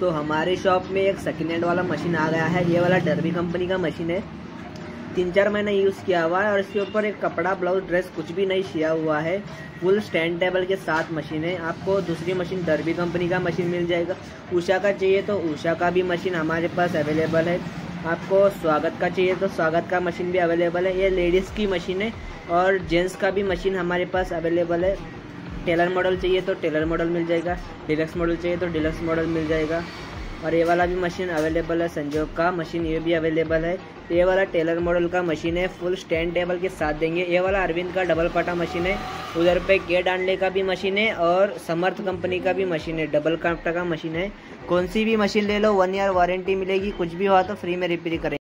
तो हमारे शॉप में एक सेकेंड हैंड वाला मशीन आ गया है। ये वाला डरबी कंपनी का मशीन है। तीन चार महीने यूज़ किया हुआ है और इसके ऊपर एक कपड़ा ब्लाउज ड्रेस कुछ भी नहीं सिया हुआ है। फुल स्टैंड टेबल के साथ मशीन है। आपको दूसरी मशीन डरबी कंपनी का मशीन मिल जाएगा। उषा का चाहिए तो उषा का भी मशीन हमारे पास अवेलेबल है। आपको स्वागत का चाहिए तो स्वागत का मशीन भी अवेलेबल है। ये लेडीज़ की मशीन है और जेंट्स का भी मशीन हमारे पास अवेलेबल है। टेलर मॉडल चाहिए तो टेलर मॉडल मिल जाएगा, डिलक्स मॉडल चाहिए तो डिलक्स मॉडल मिल जाएगा। और ये वाला भी मशीन अवेलेबल है, संजोग का मशीन ये भी अवेलेबल है। ये वाला टेलर मॉडल का मशीन है, फुल स्टैंड टेबल के साथ देंगे। ये वाला अरविंद का डबल पटा मशीन है, उधर पे के डांडले का भी मशीन है और समर्थ कंपनी का भी मशीन है, डबल कांटा का मशीन है। कौन सी भी मशीन ले लो वन ईयर वारंटी मिलेगी, कुछ भी हुआ तो फ्री में रिपेयर करें।